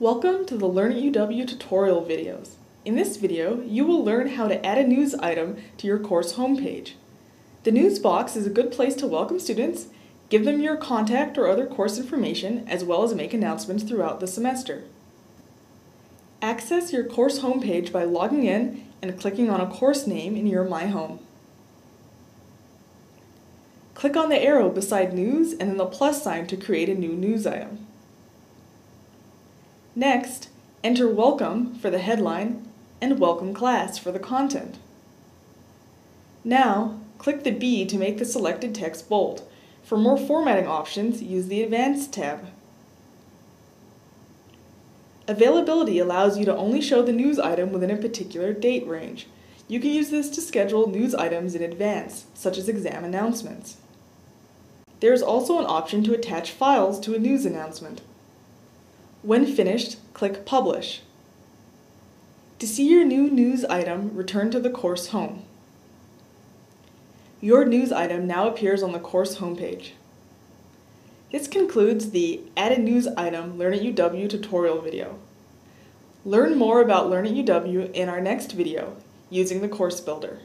Welcome to the Learn at UW tutorial videos. In this video, you will learn how to add a news item to your course homepage. The news box is a good place to welcome students, give them your contact or other course information, as well as make announcements throughout the semester. Access your course homepage by logging in and clicking on a course name in your My Home. Click on the arrow beside News and then the plus sign to create a new news item. Next, enter Welcome for the headline and Welcome Class for the content. Now, click the B to make the selected text bold. For more formatting options, use the Advanced tab. Availability allows you to only show the news item within a particular date range. You can use this to schedule news items in advance, such as exam announcements. There is also an option to attach files to a news announcement. When finished, click Publish. To see your new news item, return to the course home. Your news item now appears on the course homepage. This concludes the Add a News Item Learn at UW tutorial video. Learn more about Learn at UW in our next video using the Course Builder.